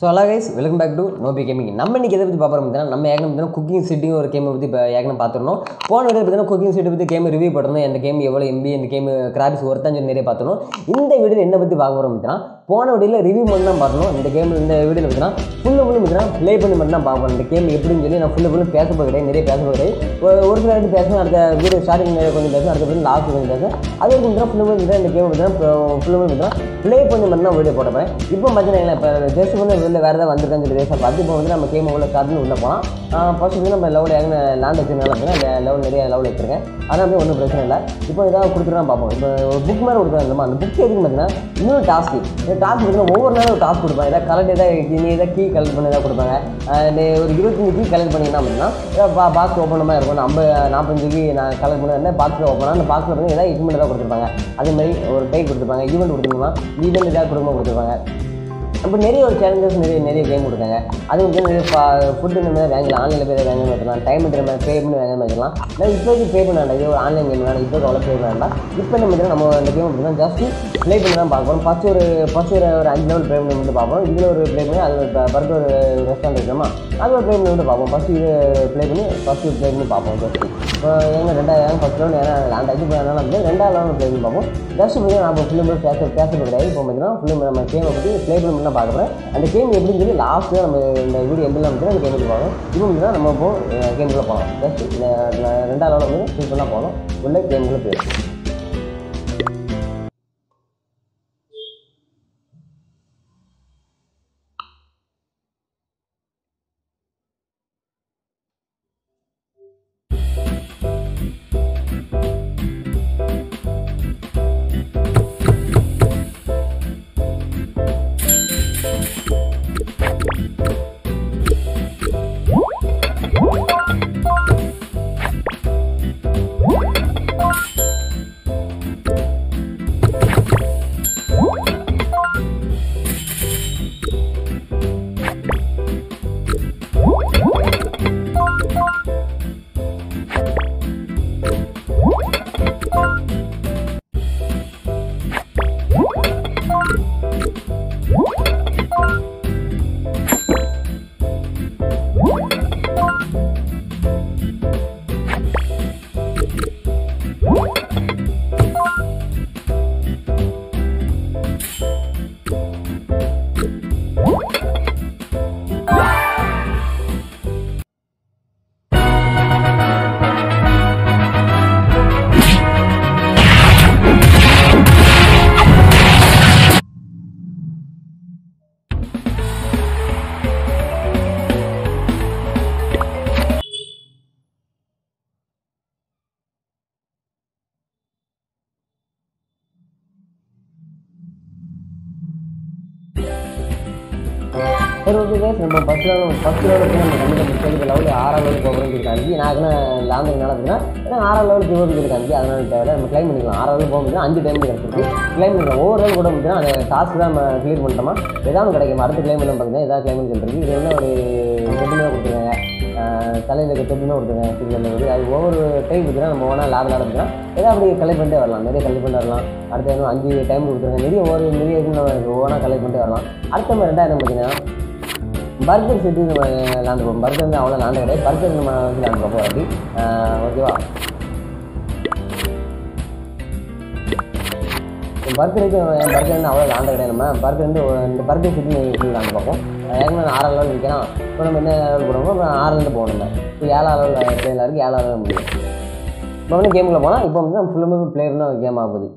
So hello guys welcome back to நோபி gaming நம்ம இன்னைக்கு எதை பற்றி பார்க்குறோம் பார்த்தீங்கன்னா நம்ம ஏகனம் பார்த்தீங்கன்னா குக்கிங் சிட்டிங் ஒரு கேமை பற்றி இப்போ ஏகனம் பார்த்துருந்தோம். போன வீடியோ பார்த்தீங்கன்னா குக்கிங் சிட்டி பற்றி கேம் ரிவ்யூ பண்ணுறோம் இந்த கேம் எவ்வளோ எம்பி இந்த கேம் கிராபிஸ் ஒருத்தான் சொல்லி நிறைய பார்த்துருந்தோம். இந்த வீடியோ என்ன பற்றி பார்க்க போகிறோம் பார்த்தீங்கன்னா போன வீடியோவில் ரிவ்யூ மட்டும் தான் பார்க்கணும். இந்த கேம் இந்த வீடியோவில் பார்த்தீங்கன்னா ஃபுல்லு ஃபுல்லு பார்த்தீங்கன்னா ப்ளே பண்ணி மட்டும் தான் பார்க்கணும். இந்த கேம் எப்படின்னு சொல்லி நான் ஃபுல்லு ஃபுல்லு பேச போகிறேன். நிறைய பேச போகிறேன். ஒரு சில இடத்து பேசுவேன் அடுத்த வீடியோ ஸ்டார்டிங் கொஞ்சம் பேசுவேன் அடுத்த வீடியோ லாஸ்ட் கொஞ்சம் பேசுவேன் அது வரைக்கும் பார்த்தீங்கன்னா ஃபுல்லு ஃபுல்லு இந்த கேம் பார்த்தீங்கன்னா ஃபுல்லு ஃபுல்லு பார்த்தீங்கன்னா ப்ளே பண்ணி மட்டும் தான் வீடியோ போட்டேன் இப்போ பார்த்தீங்கன்னா இப்போ ஜஸ்ட் வந்து வெளில வேறு ஏதாவது வந்திருக்கான்னு சொல்லி ரேஸாக பார்த்து இப்போ வந்து நம்ம கேம் உள்ள ஸ்டார்ட்னு உள்ளே போகலாம். ஃபர்ஸ்ட் வந்து நம்ம லெவல் எங்கே லேண்ட் வச்சுருந்தாலும் அப்படின்னா இந்த லெவல் நிறைய லெவல் வச்சிருக்கேன். அதனால் வந்து ஒன்றும் பிரச்சனை இல்லை. இப்போ ஏதாவது கொடுத்துட்டு பார்ப்போம். இப்போ ஒரு புக் மாதிரி கொடுக்குறாங்க அந்த புக் எதுக்கு பார்த்தீங்கன்னா இன்னொரு டாஸ்க்கு இந்த டாஸ்க் பார்த்தீங்கன்னா ஒவ்வொரு நாளும் ஒரு டாஸ்க் கொடுப்பாங்க. ஏதாவது கலெக்ட் ஏதாவது நீ ஏதாவது கீ கலெக்ட் பண்ணி ஏதாவது கொடுப்பாங்க. நீ ஒரு இருபத்தஞ்சு கீ கலெக்ட் பண்ணிங்கன்னா அப்படின்னா பா பாக்ஸ் ஓப்பன் மாதிரி இருக்கும். ஐம்பது நாற்பத்தஞ்சு கீ நான் கலெக்ட் பண்ணுவேன் பாக்ஸில் ஓப்பனாக அந்த பாக்ஸில் வந்து ஏதாவது இக்மெண்ட் ஏதாவது கொடுத்துருப்பாங்க. அதே மாதிரி ஒரு டை கொடுத்துருப்பாங்க. ஈவெண்ட் கொடுத்துருக்கோமா ஈவெண்ட் ஏதாவது கொடுக்கணும் கொடுத்துருப்பாங்க. அப்போ நிறைய ஒரு சேலஞ்சஸ் நிறைய நிறைய கேம் கொடுத்தாங்க அது வந்து நிறைய ஃபுட்டு இந்த மாதிரி வாங்கலாம். ஆன்லைனில் போய் வாங்க வச்சுக்கலாம். டைம் இந்த மாதிரி பே பண்ணி வாங்க வச்சுக்கலாம். நான் இப்போதைக்கு பே பண்ண வேண்டாம். இது ஒரு ஆன்லைன் கேம் வேண்டாம் இப்போ அவ்வளோ பே பண்ண வேண்டாம். இப்போ நம்ம நம்ம அந்த கேம் அப்படின்னா ஜஸ்ட் ப்ளே பண்ணி தான் பார்ப்போம் ஃபஸ்ட் ஒரு ஃபஸ்ட் ஒரு ஒரு அஞ்சு லெவல் ப்ளே பண்ணி வந்து பார்ப்போம். இதில் ஒரு ப்ளே பண்ணி அது இப்போ பர்த் ஒரு ரெஸ்டாரண்ட் இருக்கோமா? அது ஒரு ப்ளே பண்ணி வந்து பார்ப்போம். ஃபஸ்ட்டு இது ப்ளே பண்ணி ஃபஸ்ட்டு ப்ளே பண்ணி பார்ப்போம். ஜஸ்ட் இப்போ எங்கள் ரெண்டாயிரம் ஃபஸ்ட் லெவல் ஏன்னா லேண்ட் ஆகி இப்போ வந்து ரெண்டாவது லெவல் ப்ளே பண்ணி பார்ப்போம். ஜஸ்ட் பார்த்தீங்கன்னா நம்ம ஃபிலிம் ஃபுல்லு பேச பேசுறது கிடையாது இப்போ பார்த்தீங்கன்னா ஃபிலிம் நம்ம கேமை பற்றி ப்ளே பண்ணி தான் பார்க்க போகிறேன் அந்த கேம் எப்படின்னு சொல்லி லாஸ்ட்டு நம்ம இந்த வீடியோ எண்டில் வந்து அந்த கேம் போகணும். இப்போ வந்து நம்ம இப்போது கேமுக்குள்ளே போகலாம். ஜஸ்ட் ரெண்டாவது லெவலில் வந்து ஃபுல் பண்ணால் போகணும். உள்ள கேமுக்குள்ளே போயிடும் நம்ம ஃபஸ்ட் லெவல் ஃபஸ்ட் லெவலுக்கு நம்ம கண்டிப்பாக முடிச்சதுக்கு லெவலில் ஆறாம் லெவலுக்கு போகிறோம்னு சொல்லி நான் என்ன லாந்து நடக்குதுன்னா ஏன்னா ஆறாம் லெவலுக்கு போகிறது சொல்லி அதனால தேவை நம்ம கிளைம் பண்ணிக்கலாம். ஆறாம் லெவல் போக முடியும் அஞ்சு டைம் கிடைச்சிருக்கு கிளைம் பண்ணிக்கலாம். ஒவ்வொரு லெவல் கூட முடியும் அந்த டாஸ்க் தான் நம்ம கிளியர் பண்ணிட்டோமா? ஏதாவது கிடைக்கும்? அடுத்த கிளைம் பண்ண பார்த்தீங்கன்னா ஏதாவது கிளைம் சொல்லிருக்கு இது என்ன ஒரு தொட்டுமே கொடுத்துருக்காங்க தலையில் இருக்க தொட்டுமே கொடுத்துருக்காங்க சிங்கிள் வந்து அது ஒவ்வொரு டைம் பார்த்தீங்கன்னா நம்ம ஓனா லாபம் நடந்துச்சுன்னா ஏதாவது அப்படி கலெக்ட் பண்ணிட்டே வரலாம். நிறைய கலெக்ட் பண்ணிட்டு வரலாம். அடுத்த இன்னும் அஞ்சு டைம் கொடுத்துருக்காங்க நிறைய ஒரு நிறைய இது நம்ம ஓனாக கலெக்ட் பண்ணிட்டே வரலாம். அடுத்த மாதிரி ரெண்டாயிரம் பார்த்தீங்கன்னா பர்கர் செட்டு நம்ம லாந்து போகும் பர்கர் வந்து அவ்வளோ லாண்டு கிடையாது. பர்கர் நம்ம வந்து லாந்து பார்ப்போம் அப்படி ஓகேவா பர்கருக்கு என் பர்கர் வந்து அவ்வளோ லாண்டு கிடையாது நம்ம. பர்கர் வந்து இந்த பர்கர் செட்டு எப்படி லாந்து பார்ப்போம். ஏற்கனவே நான் ஆறாம் லெவல் நிற்கிறோம் இப்போ நம்ம என்ன லெவல் போடுவோம் அப்புறம் ஆறுலேருந்து போகணும் இப்போ ஏழாம் லெவல் இருக்குது ஏழாம் லெவல் முடியும். இப்போ வந்து கேமுக்குள்ளே போனால் இப்போ வந்து நம்ம ஃபுல்லுமே பிளேயர் தான் கேம் ஆகுது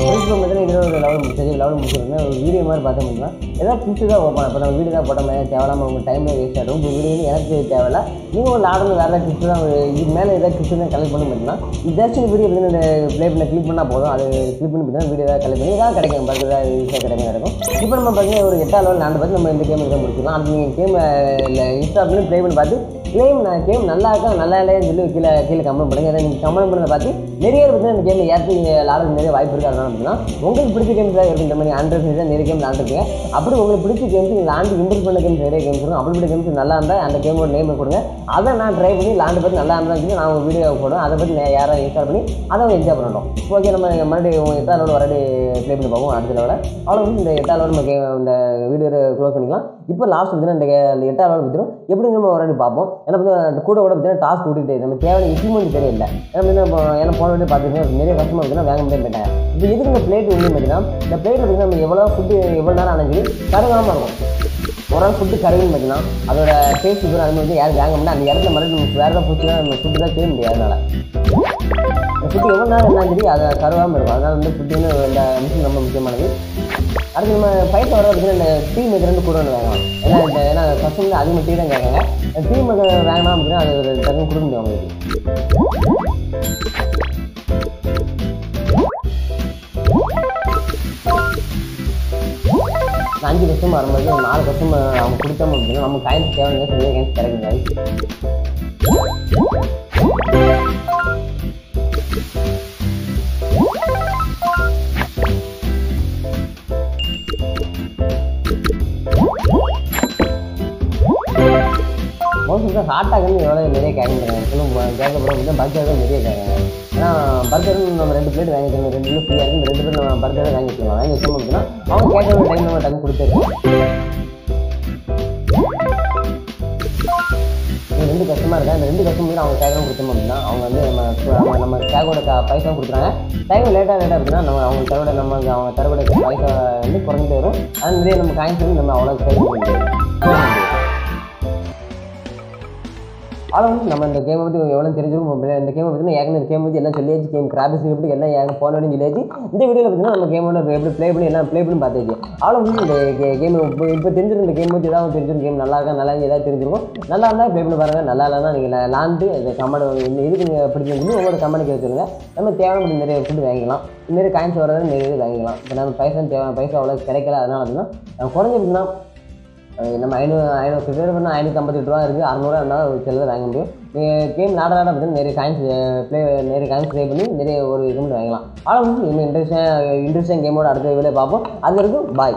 ஃபேஸ்புக் மட்டும் இதில் ஒரு லெவல் முடிச்சது. லெவல் முடிச்சிருந்தேன் ஒரு வீடியோ மாதிரி பார்த்தோம் அப்படின்னா ஏதாவது புதுசு தான் ஓப்பன் இப்போ நம்ம வீடியோ தான் போட்ட மாதிரி தேவையில்லாமல் உங்கள் டைமில் வேஸ்ட் ஆகிடும் உங்கள் வீடியோ எனக்கு தேவையில்ல. நீங்கள் ஒரு ஆர்டர் வேறு ஏதாவது கிஃப்ட் தான் இது மேலே ஏதாவது கிஃப்ட் தான் கலெக்ட் பண்ண பார்த்தீங்கன்னா இதாச்சும் வீடியோ வந்து இந்த ப்ளே பண்ண கிளிக் பண்ணால் போதும். அது கிளிக் பண்ணி பார்த்தீங்கன்னா வீடியோ ஏதாவது கலெக்ட் பண்ணி ஏதாவது கிடைக்கும். பார்த்து ஏதாவது ஈஸியாக கிடைக்கும் கிடைக்கும். இப்போ நம்ம பார்த்தீங்கன்னா ஒரு எட்டாம் லெவல் நான் பார்த்து நம்ம இந்த கேம் இதை முடிச்சிடலாம். அது நீங்கள் கேம் இல்லை இன்ஸ்டாப்லேயும் ப்ளே பண்ணி பார்த்து கேம் நான் கேம் நல்லா இருக்கா நல்லா இல்லையான்னு சொல்லி கீழே கீழே கமெண்ட் பண்ணுங்கள் ஏன்னா நீங்கள் கமெண்ட் பண்ணதை பார்த்து நிறைய பேர் பார்த்தீங்கன்னா இந்த கேமில் ஏற்றி விளாடுறது நிறைய வாய்ப்பு இருக்குது அதனால அப்படின்னா உங்களுக்கு பிடிச்ச கேம்ஸ் தான் இருக்கும் இந்த மாதிரி ஆண்ட்ராய்ட் தான் நிறைய கேம் விளாண்டுருக்கீங்க அப்படி உங்களுக்கு பிடிச்ச கேம்ஸ் நீங்கள் லாண்டு இம்ப்ரூவ் பண்ண கேம்ஸ் நிறைய கேம்ஸ் இருக்கும். அப்படிப்பட்ட கேம்ஸ் நல்லா இருந்தால் அந்த கேமோட நேம் கொடுங்க. அதை நான் ட்ரை பண்ணி லாண்டு பார்த்து நல்லா இருந்தால் சொல்லி நான் உங்கள் வீடியோ போடுவேன். அதை பற்றி நான் யாரும் இன்ஸ்டால் பண்ணி அதை அவங்க என்ஜாய் பண்ணட்டும். ஓகே நம்ம மறுபடியும் உங்கள் எட்டாளோட வரடி ப்ளே பண்ணி பார்ப்போம் அடுத்த லெவலில் அவ்வளோ வந்து இந்த எட்டாளோட நம்ம கே இந்த வீடியோ க்ளோஸ் பண்ணிக்கலாம். இப்போ லாஸ்ட் வந்து இந்த எட்டாவது லெவல் பற்றியும் எப்படி நம்ம வரடி பார்ப்போம். ஏன்னா பார்த்தீங்கன்னா கூட கூட பார்த்தீங்கன்னா டாஸ்க் விட்டுக்கிட்டே நம்ம தேவையான இம்ப்ளிமெண்ட் தெரியல ஏன்னா பார்த்தீங்கன்னா ஏன்னா போன வாட்டி பார்த்தீங்கன்னா நிறைய கஷ்டமாக பார்த்தீங்கன்னா வேக முடியாது போயிட்டாங்க. இப்போ எதுக்கு இந்த பிளேட் வந்து பார்த்தீங்கன்னா இந்த பிளேட்டில் பார்த்தீங்கன்னா நம்ம எவ்வளோ ஃபுட்டு எவ்வளோ நேரம் ஆனாலும் கருகாமல் இருக்கும். ஒரு நாள் ஃபுட்டு கருவின்னு பார்த்தீங்கன்னா அதோட டேஸ்ட் இது அது மாதிரி யாரும் வாங்க முடியாது அந்த இடத்துல மறுபடியும் நம்ம வேறு ஏதாவது ஃபுட்டு நம்ம ஃபுட்டு தான் செய்ய முடியாது அதனால். ஃபுட்டு எவ்வளோ நேரம் என்ன சரி அதை கருவாமல் இருக்கும். அதனால் வந்து ஃபுட்டு வந்து இந்த மிஷின் ரொம்ப முக்கியமானது. அடுத்து நம்ம ஃபைட் வர பார்த்தீங்கன்னா இந்த டீ மேக்கர் வந்து கூட ஒன்று வாங்கலாம் ஏன்னா இந்த ஏன்னா கஸ்டமர் அதிகமாக டீ தான் கேட்காங்க டீ மேக்கர் வேணாம் அப்படின்னா அது ஒரு டக்குன்னு கொடுக்க முடியும் அவங்களுக்கு அஞ்சு கஸ்டமர் வரும்போது நாலு கஸ்டமர் அவங்க கொடுத்தோம் அப்படின்னா நம்ம காயின்ஸ் தேவையான நிறைய கிடைக்கும் guys. மோஸ்ட் எவ்வளோ நிறைய கேட்குறாங்க இன்னும் கேட்கப்படும் வந்து தான் நிறைய கேட்குறாங்க ஏன்னா பர்கர் நம்ம ரெண்டு பிளேட் வாங்கிக்கணும் ரெண்டு பிளேட் ஃப்ரீயாக இருக்குது ரெண்டு பேர் நம்ம பர்கரை வாங்கி வாங்கி வச்சோம் அப்படின்னா அவங்க கேட்குற டைம் நம்ம டைம் கொடுத்துருக்கோம் ரெண்டு கஷ்டமாக இருக்கா? இந்த ரெண்டு கஷ்டமும் அவங்க கேட்கணும் கொடுத்தோம் அப்படின்னா அவங்க வந்து நம்ம அவங்க நம்ம கேக்கோட க பைசா கொடுக்குறாங்க டைம் லேட்டாக லேட்டாக அப்படின்னா நம்ம அவங்க தரோட நம்ம அவங்க தரோட பைசா வந்து குறைஞ்சிட்டு வரும். அது நிறைய நம்ம காயின்ஸ் வந்து நம்ம அவ்வளோ சேவ் முடியும் ஆனால் வந்து நம்ம இந்த கேமை பற்றி எவ்வளோ தெரிஞ்சிருக்கும் இந்த கேமை பற்றி ஏற்கனவே இந்த கேம் பற்றி எல்லாம் சொல்லியாச்சு. கேம் கிராபிக்ஸ் எப்படி எல்லாம் ஏன் போன வரையும் சொல்லியாச்சு. இந்த வீடியோவில் பார்த்தீங்கன்னா நம்ம கேமோட எப்படி ப்ளே பண்ணி எல்லாம் ப்ளே பண்ணி பார்த்தாச்சு அவ்வளோ வந்து இந்த கேம் இப்போ இப்போ தெரிஞ்சிருக்கும் இந்த கேம் பற்றி ஏதாவது தெரிஞ்சிருக்கும் கேம் நல்லா இருக்கா நல்லா இல்லையா, ஏதாவது தெரிஞ்சிருக்கும். நல்லா இருந்தால் ப்ளே பண்ணி பாருங்கள் நல்லா இல்லைன்னா நீங்கள் லாண்டு இந்த கமெண்ட் இந்த இதுக்கு நீங்கள் பிடிச்சிருந்து ஒவ்வொரு கமெண்ட் கேட்குறீங்க நம்ம தேவையான நிறைய ஃபுட்டு வாங்கிக்கலாம். இந்த மாதிரி காயின்ஸ் வர்றது நிறைய வாங்கிக்கலாம். இப்போ நம்ம பைசா தேவை பைசா அவ்வளோ கிடைக்கல அதனால அப்படின்னா குறைஞ்சிருக்குன்னா நம்ம ஐநூறு ஐநூறு ப்ரிப்பேர் பண்ணால் ஐநூற்றி ஐம்பத்தெட்டு ரூபா இருக்குது அறநூறுவா இருந்தால் ஒரு சிலர் வாங்க முடியும். நீங்கள் கேம் நாட நாட பார்த்தீங்கன்னா நிறைய காயின்ஸ் ப்ளே நிறைய காயின்ஸ் ப்ளே பண்ணி நிறைய ஒரு இது வாங்கலாம் ஆனால் வந்து இன்னும் இன்ட்ரெஸ்டாக இன்ட்ரெஸ்டிங் கேமோட அடுத்த வீடியோ பார்ப்போம். அது வரைக்கும் பாய்